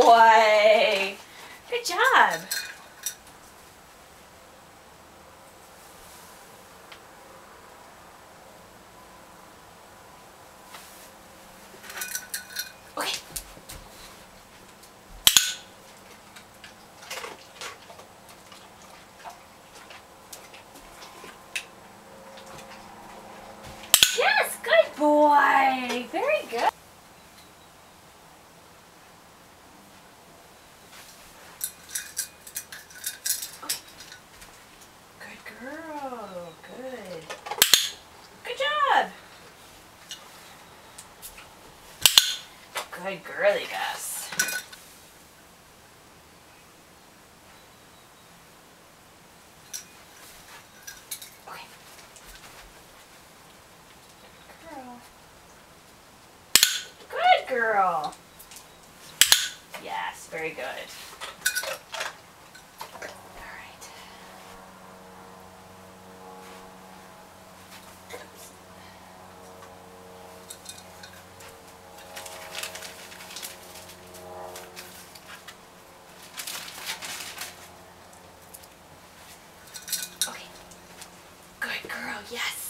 boy. Good job. Okay. Yes, good boy. Very good. Good girl. Good. Good job. Good girly, Bess. Good girl. Yes, very good. Yes.